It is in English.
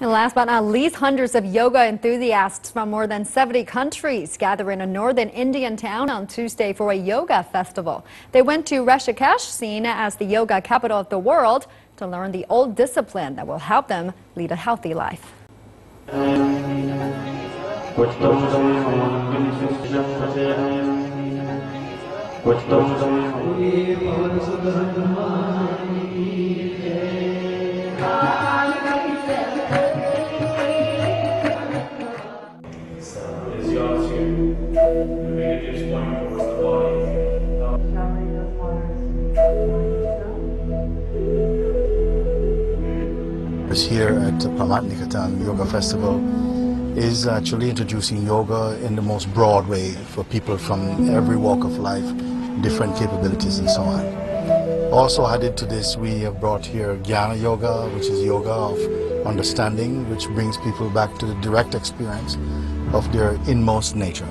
And last but not least, hundreds of yoga enthusiasts from more than 70 countries gather in a northern Indian town on Tuesday for a yoga festival. They went to Rishikesh, seen as the yoga capital of the world, to learn the old discipline that will help them lead a healthy life. Here. You make it just point towards the body. is here at Parmarth Niketan Yoga Festival is actually introducing yoga in the most broad way for people from every walk of life, different capabilities and so on. Also added to this, we have brought here Jnana Yoga, which is yoga of understanding, which brings people back to the direct experience of their inmost nature.